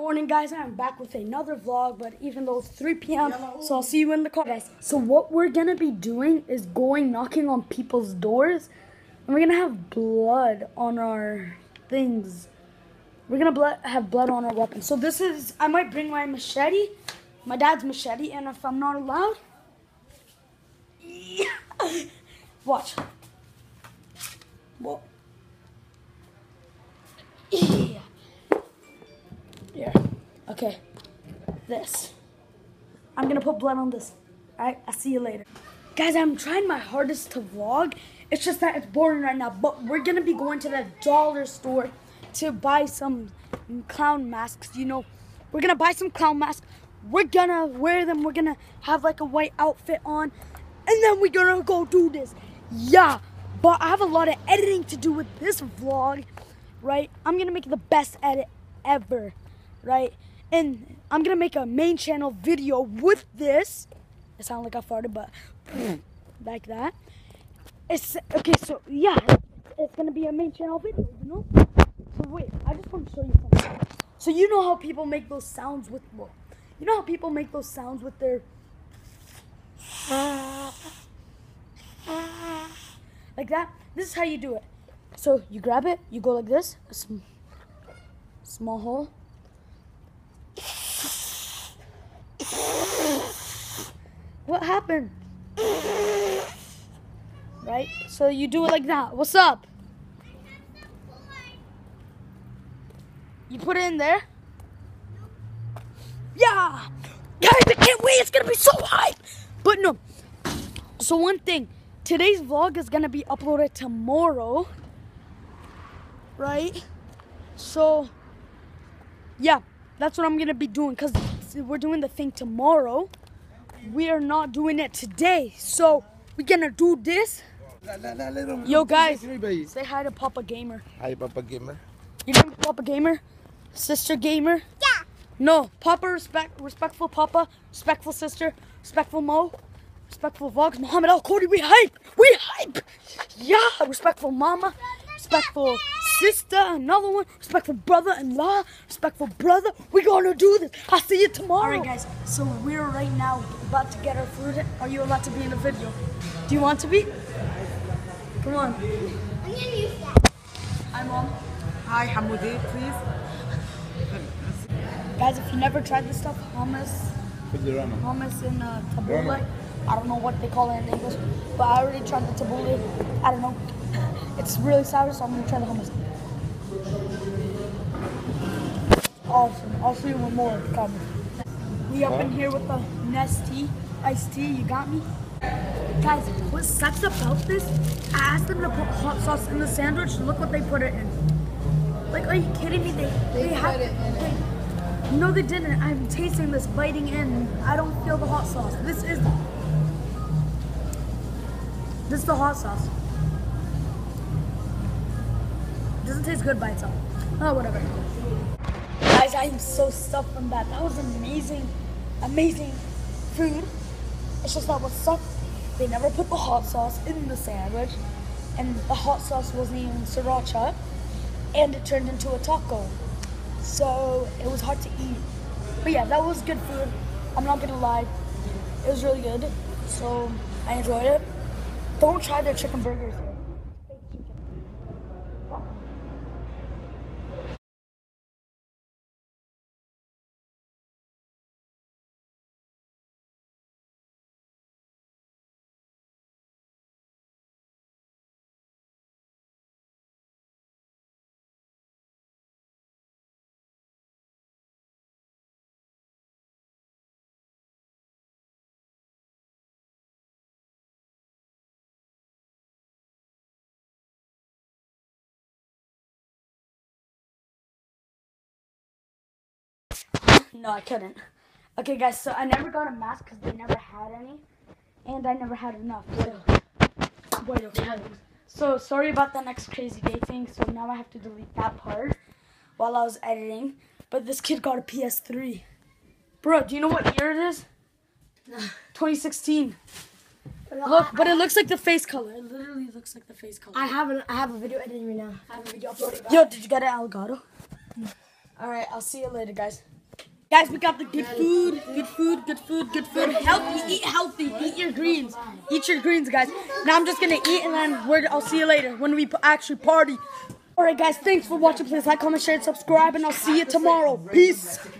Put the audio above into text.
morning, guys. I'm back with another vlog, but even though it's 3 p.m., so I'll see you in the car, guys. So what we're gonna be doing is going knocking on people's doors, and we're gonna have blood on our things. We're gonna blood, have blood on our weapons. So this is, I might bring my machete, my dad's machete, and if I'm not allowed, watch. What? Yeah. Okay. This. I'm gonna put blood on this. Alright, I'll see you later. Guys, I'm trying my hardest to vlog. It's just that it's boring right now. But we're gonna be going to the dollar store to buy some clown masks. You know, we're gonna buy some clown masks. We're gonna wear them. We're gonna have like a white outfit on. And then we're gonna go do this. Yeah. But I have a lot of editing to do with this vlog, right? I'm gonna make the best edit ever right? And I'm gonna make a main channel video with this. It sounded like I farted, but like that. It's okay. So yeah, it's gonna be a main channel video, you know. So wait, I just want to show you something. So you know how people make those sounds with well, you know how people make those sounds with their like that. This is how you do it. So you grab it, you go like this, small hole, What happened? Right? So you do it like that. What's up? You put it in there? Yeah! Guys, I can't wait. It's going to be so hype. But no. So one thing. Today's vlog is going to be uploaded tomorrow. Right? So, yeah. That's what I'm going to be doing because we're doing the thing tomorrow we are not doing it today. So we're gonna do this. Yo guys, say hi to Papa Gamer. Hi Papa Gamer. You know Papa Gamer? Sister Gamer? Yeah. No, Papa respect, respectful Papa, respectful sister, respectful Mo, respectful Vlogs, Muhammad Al Cody, we hype! We hype! Yeah, respectful Mama, respectful sister, another one, respectful brother-in-law, respectful brother. We're gonna do this. I'll see you tomorrow. All right, guys. So we're right now about to get our food. Are you allowed to be in the video? Do you want to be? Come on. I'm gonna use that. Hi, mom. Hi, Hamoudi, please. Guys, if you never tried this stuff, hummus, hummus in uh, tabbouleh. I don't know what they call it in English, but I already tried the tabbouleh. I don't know. It's really sour, so I'm gonna try the hummus. Awesome. I'll see you with more coming. We up in here with the Nestea iced tea. You got me? Guys, what sucks about this? I asked them to put hot sauce in the sandwich. Look what they put it in. Like, are you kidding me? They they, they have it in they, No, they didn't. I'm tasting this, biting in. I don't feel the hot sauce. This is this is the hot sauce. Doesn't taste good by itself. Oh, whatever. Guys, I am so stuffed from that. That was amazing, amazing food. It's just that what sucked, they never put the hot sauce in the sandwich, and the hot sauce wasn't even sriracha, and it turned into a taco. So it was hard to eat. But yeah, that was good food. I'm not gonna lie. It was really good. So I enjoyed it. Don't try their chicken burgers. No, I couldn't. Okay, guys, so I never got a mask because they never had any. And I never had enough. So, wait, okay. So, sorry about that next crazy day thing. So, now I have to delete that part while I was editing. But this kid got a PS3. Bro, do you know what year it is? 2016. Look, but it looks like the face color. It literally looks like the face color. I have an I have a video editing right now. I have a video uploading. Yo, did you get an Elgato? All right, I'll see you later, guys. Guys, we got the good food, good food, good food, good food. Healthy, eat healthy, eat your greens, eat your greens, guys. Now I'm just gonna eat, and then we're. I'll see you later when we actually party. All right, guys. Thanks for watching. Please like, comment, share, and subscribe, and I'll see you tomorrow. Peace.